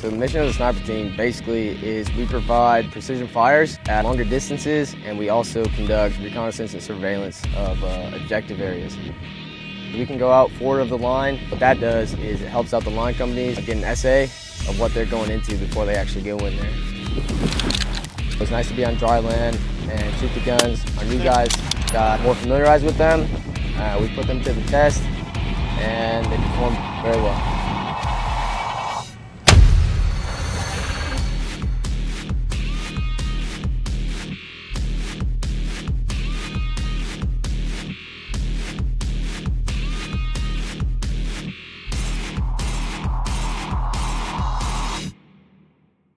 So the mission of the sniper team basically is we provide precision fires at longer distances and we also conduct reconnaissance and surveillance of uh, objective areas. We can go out forward of the line. What that does is it helps out the line companies get an SA of what they're going into before they actually go in there. It's nice to be on dry land and shoot the guns. Our new guys got more familiarized with them. Uh, we put them to the test and they performed very well.